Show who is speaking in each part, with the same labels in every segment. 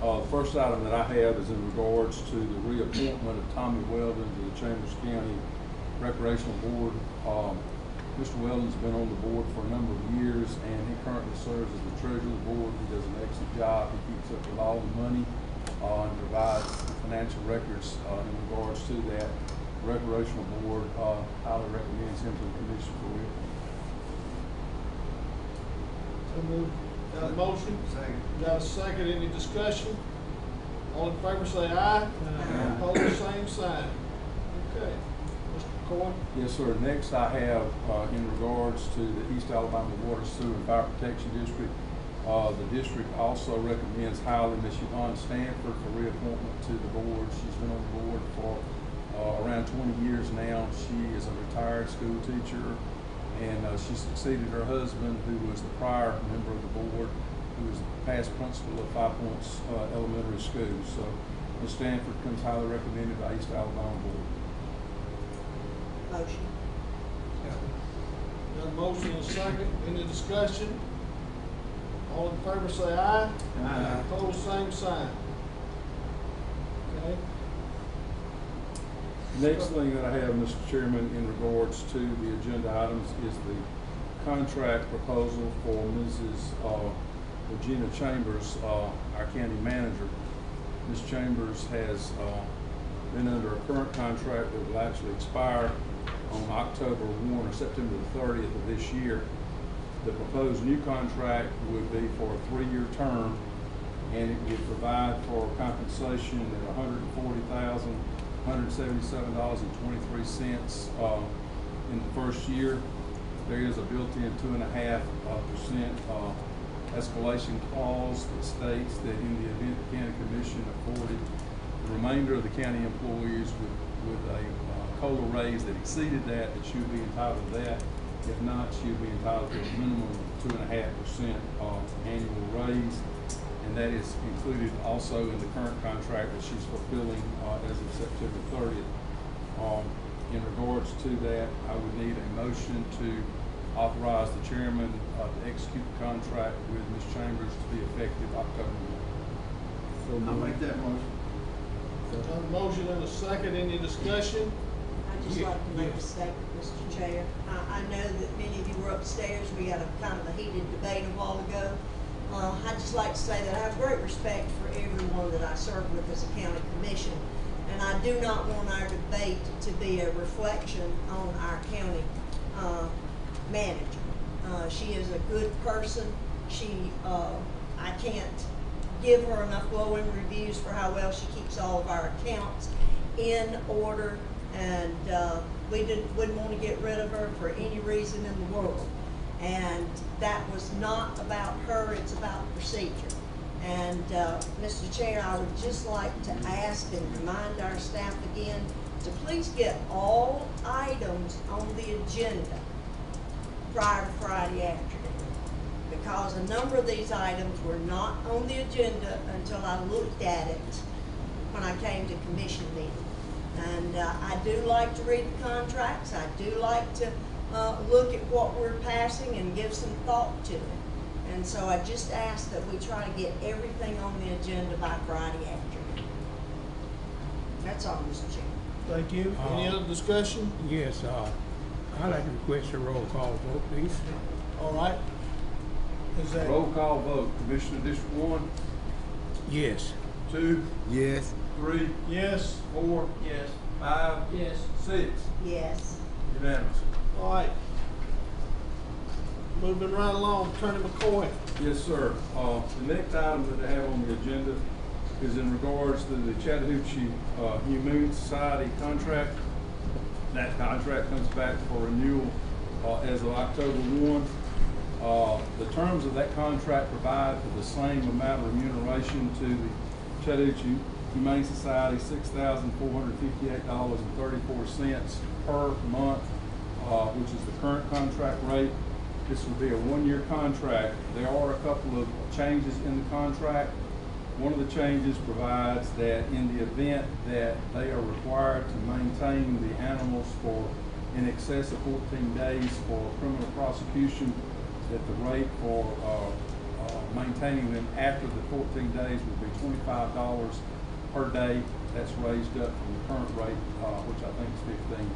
Speaker 1: Uh, the first item that I have is in regards to the reappointment of Tommy Weldon to the Chambers County Recreational Board. Um, Mr. Weldon's been on the board for a number of years, and he currently serves as the treasurer of the board. He does an excellent job. He keeps up with all the money, uh, and provides financial records, uh, in regards to that. Recreational Board, uh, highly recommends him to the commission for reappointment.
Speaker 2: So moved. Got a motion?
Speaker 3: Second.
Speaker 2: Got a second, any discussion? All in favor say aye.
Speaker 3: Aye.
Speaker 2: Opposed, same sign. Okay. Mr. McCoy?
Speaker 1: Yes, sir. Next, I have, uh, in regards to the East Alabama Water Sewer and Fire Protection District, uh, the district also recommends highly Ms. Yvonne Stanford for reappointment to the board. She's been on the board for, uh, around twenty years now. She is a retired school teacher, and, uh, she succeeded her husband, who was the prior member of the board, who was the past principal of Five Points, uh, Elementary School. So, Ms. Stanford comes highly recommended by East Alabama Board.
Speaker 4: Motion.
Speaker 2: Got a motion and a second, any discussion? All in favor say aye.
Speaker 3: Aye.
Speaker 2: Opposed, same sign. Okay,
Speaker 1: Next thing that I have, Mr. Chairman, in regards to the agenda items is the contract proposal for Mrs. uh, Regina Chambers, uh, our county manager. Ms. Chambers has uh, been under a current contract that will actually expire on October 1 or September the 30th of this year. The proposed new contract would be for a three-year term, and it would provide for compensation at hundred and forty thousand, hundred and seventy-seven dollars and twenty-three cents, uh, in the first year. There is a built-in two and a half, uh, percent, uh, escalation clause that states that in the event the county commission afforded the remainder of the county employees with, with a, uh, COLA raise that exceeded that, that she would be entitled to that. If not, she would be entitled to a minimum of two and a half percent, uh, annual raise. And that is included also in the current contract that she's fulfilling, uh, as of September thirtieth. Um, in regards to that, I would need a motion to authorize the chairman, uh, to execute the contract with Ms. Chambers to be effective October one.
Speaker 3: I'll make that motion.
Speaker 2: got a motion and a second, any discussion?
Speaker 4: I'd just
Speaker 2: Yeah,
Speaker 4: like to make a statement, Mr. Chair. I, I know that many of you were upstairs, we had a kind of a heated debate a while ago. Uh, I'd just like to say that I have great respect for everyone that I serve with as a county commission. And I do not want our debate to be a reflection on our county, uh, manager. Uh, she is a good person. She, uh, I can't give her enough glowing reviews for how well she keeps all of our accounts in order. And, uh, we didn't, wouldn't want to get rid of her for any reason in the world. And that was not about her, it's about procedure. And, uh, Mr. Chair, I would just like to ask and remind our staff again to please get all items on the agenda prior to Friday afternoon. Because a number of these items were not on the agenda until I looked at it when I came to commission meeting. And, uh, I do like to read the contracts, I do like to, uh, look at what we're passing and give some thought to it. And so I just ask that we try to get everything on the agenda by Friday afternoon. That's all, Mr. Chairman.
Speaker 2: Thank you. Any
Speaker 5: Uh,
Speaker 2: other discussion?
Speaker 5: Yes, uh, I'd like to request a roll call vote, please.
Speaker 2: All right. Is that?
Speaker 1: Roll call vote, Commissioner District one,
Speaker 5: Yes.
Speaker 1: two,
Speaker 3: Yes.
Speaker 1: three,
Speaker 2: Yes.
Speaker 1: four. Yes. Five.
Speaker 2: Yes.
Speaker 1: Six.
Speaker 4: Yes.
Speaker 1: Unanimous.
Speaker 2: All right. Moving right along, Attorney McCoy.
Speaker 1: Yes, sir. Uh, the next item that I have on the agenda is in regards to the Chattahoochee, uh, Humane Society contract. That contract comes back for renewal, uh, as of October one. Uh, the terms of that contract provide for the same amount of remuneration to the Chattahoochee Humane Society, six thousand four hundred fifty-eight dollars and thirty-four cents per month, uh, which is the current contract rate. This will be a one-year contract. There are a couple of changes in the contract. One of the changes provides that in the event that they are required to maintain the animals for in excess of fourteen days for criminal prosecution, that the rate for, uh, uh, maintaining them after the fourteen days would be twenty-five dollars per day. That's raised up from the current rate, uh, which I think is fifteen.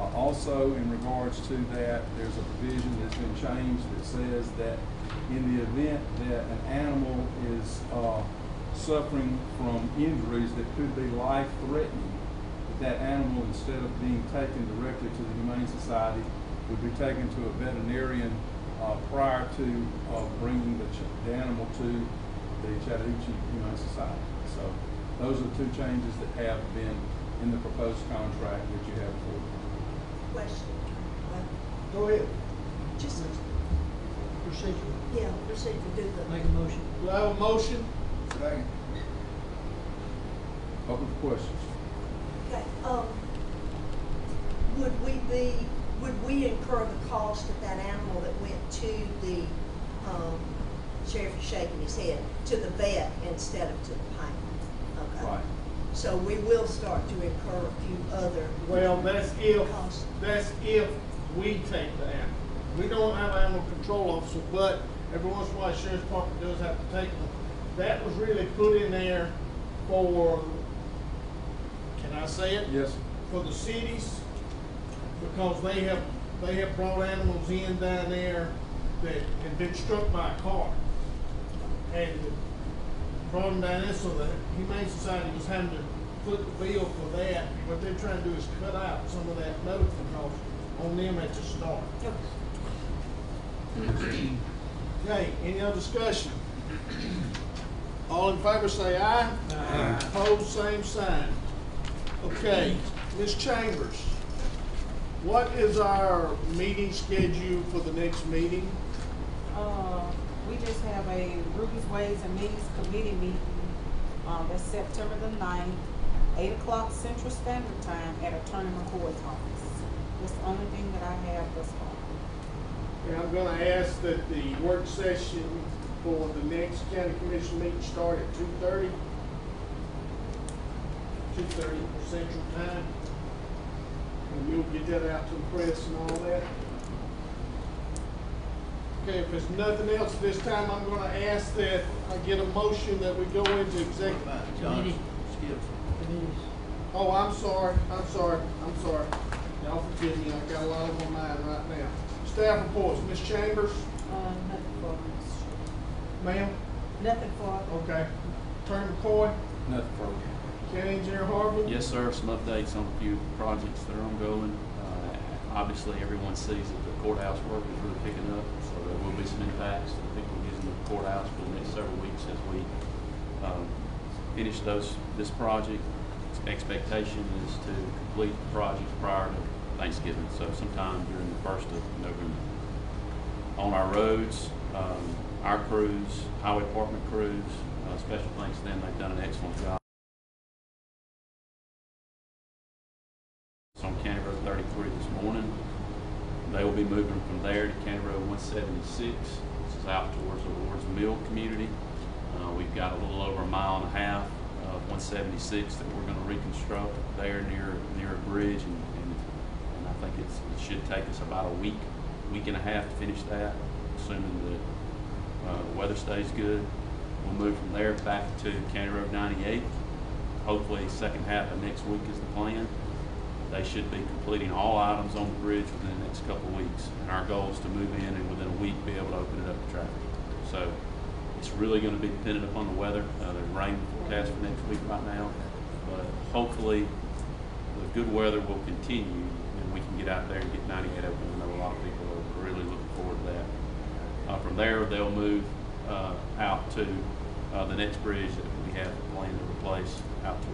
Speaker 1: Uh, also, in regards to that, there's a provision that's been changed that says that in the event that an animal is, uh, suffering from injuries that could be life-threatening, that that animal, instead of being taken directly to the Humane Society, would be taken to a veterinarian, uh, prior to, uh, bringing the, the animal to the Chattahoochee Humane Society. So, those are the two changes that have been in the proposed contract that you have for.
Speaker 4: Question. Uh,
Speaker 2: Go ahead.
Speaker 4: Just,
Speaker 6: Procedure,
Speaker 4: yeah, proceed to do the.
Speaker 6: make a motion.
Speaker 2: Do I have a motion?
Speaker 3: Second.
Speaker 1: Open for questions.
Speaker 4: Okay, um, would we be, would we incur the cost of that animal that went to the, um, sheriff is shaking his head, to the vet instead of to the paint? Okay.
Speaker 1: Right.
Speaker 4: So we will start to incur a few other.
Speaker 2: Well, that's if,
Speaker 4: Cost.
Speaker 2: that's if we take the animal. We don't have an animal control officer, but every once in a while, sheriff's department does have to take them. That was really put in there for, can I say it?
Speaker 1: Yes,
Speaker 2: For the cities, because they have, they have brought animals in down there that had been struck by a car. And brought them down there, so the Humane Society was having to foot the bill for that. What they're trying to do is cut out some of that medical cost on them at the start. Okay, any other discussion? All in favor say aye. Aye. Opposed, same sign. Okay, Ms. Chambers, what is our meeting schedule for the next meeting?
Speaker 7: Uh, we just have a Ruby's Ways and Means Committee meeting, um, that's September the ninth, eight o'clock Central Standard Time at Attorney McCoy's office. That's the only thing that I have thus far.
Speaker 2: And I'm gonna ask that the work session for the next county commission meeting start at two thirty. Two thirty Central Time. And you'll get that out to the press and all that. Okay, if there's nothing else this time, I'm gonna ask that I get a motion that we go into executive.
Speaker 3: John
Speaker 6: Committee.
Speaker 2: Oh, I'm sorry, I'm sorry, I'm sorry. Y'all forgive me, I've got a lot on my mind right now. Staff reports, Ms. Chambers,
Speaker 7: Uh, nothing for,
Speaker 2: ma'am?
Speaker 7: nothing for,
Speaker 2: Okay. Attorney McCoy,
Speaker 1: nothing further.
Speaker 2: County Engineer Harvey.
Speaker 8: Yes, sir, some updates on a few projects that are ongoing. Obviously, everyone sees that the courthouse work is really picking up, so there will be some impacts to people using the courthouse for the next several weeks as we um, finish those, this project. Expectation is to complete the project prior to Thanksgiving, so sometime during the first of November. On our roads, um, our crews, highway department crews, uh, special thanks to them, they've done an excellent job. Morning. They will be moving from there to County Road one seventy-six. This is out towards the Ward's Mill community. Uh, we've got a little over a mile and a half of one seventy-six that we're gonna reconstruct there near, near a bridge and, and, and I think it should take us about a week, week and a half to finish that, assuming that, uh, the weather stays good. We'll move from there back to County Road ninety-eight. Hopefully, second half of next week is the plan. They should be completing all items on the bridge within the next couple of weeks. And our goal is to move in and within a week be able to open it up to traffic. So it's really gonna be dependent upon the weather. Uh, there's rain forecast for next week right now. But hopefully, the good weather will continue and we can get out there and get ninety-eight open. I know a lot of people are really looking forward to that. Uh, from there, they'll move, uh, out to, uh, the next bridge that we have planned to replace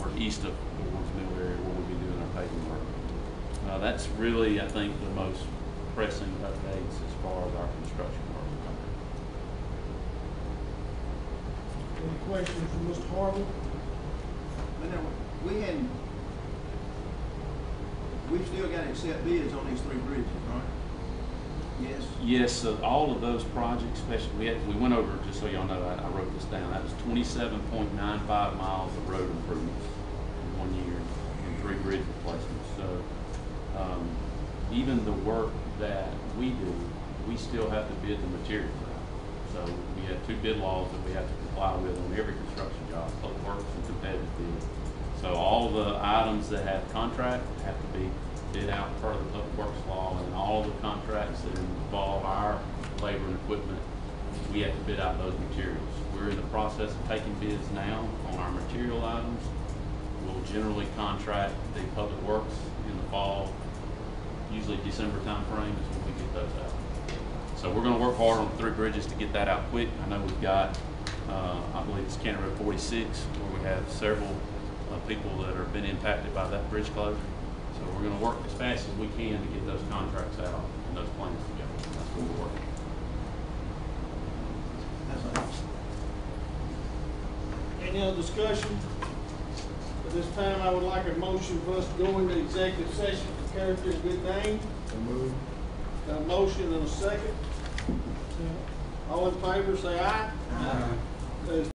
Speaker 8: out east of the Woods Mill area where we'll be doing our paving work. Uh, that's really, I think, the most pressing updates as far as our construction work.
Speaker 2: Any questions from Mr. Harville?
Speaker 3: But now, we hadn't, we still got to accept bids on these three bridges, right? Yes?
Speaker 8: Yes, uh, all of those projects, especially, we had, we went over, just so y'all know, I, I wrote this down, that was twenty-seven point nine five miles of road improvements in one year and three bridge replacements. So, um, even the work that we do, we still have to bid the materials out. So we have two bid laws that we have to comply with on every construction job, public works and competitive bid. So all the items that have contract have to be bid out per the public works law, and all the contracts that involve our labor and equipment, we have to bid out those materials. We're in the process of taking bids now on our material items. We'll generally contract the public works in the fall, usually December timeframe is when we get those out. So we're gonna work hard on three bridges to get that out quick. I know we've got, uh, I believe it's County Road forty-six, where we have several, uh, people that have been impacted by that bridge closure. So we're gonna work as fast as we can to get those contracts out and those plans together. That's what we're working.
Speaker 2: Any other discussion? At this time, I would like a motion for us to go into executive session for character and good name. Got a motion and a second. All in favor, say aye. Those